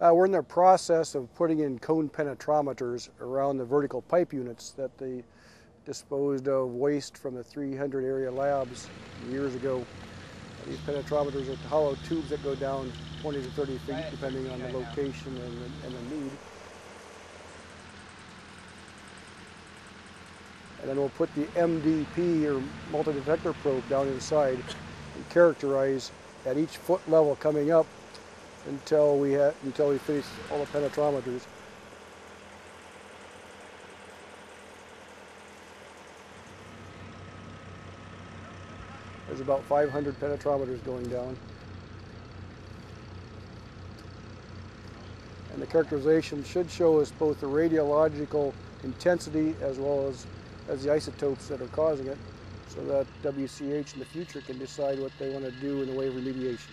Uh, we're in the process of putting in cone penetrometers around the vertical pipe units that they disposed of waste from the 300 area labs years ago. These penetrometers are hollow tubes that go down 20 to 30 feet depending on the location and the, and the need. And then we'll put the MDP or multi-detector probe down inside and characterize at each foot level coming up until we ha- until we finish all the penetrometers. There's about 500 penetrometers going down. And the characterization should show us both the radiological intensity as well as, as the isotopes that are causing it so that WCH in the future can decide what they want to do in the way of remediation.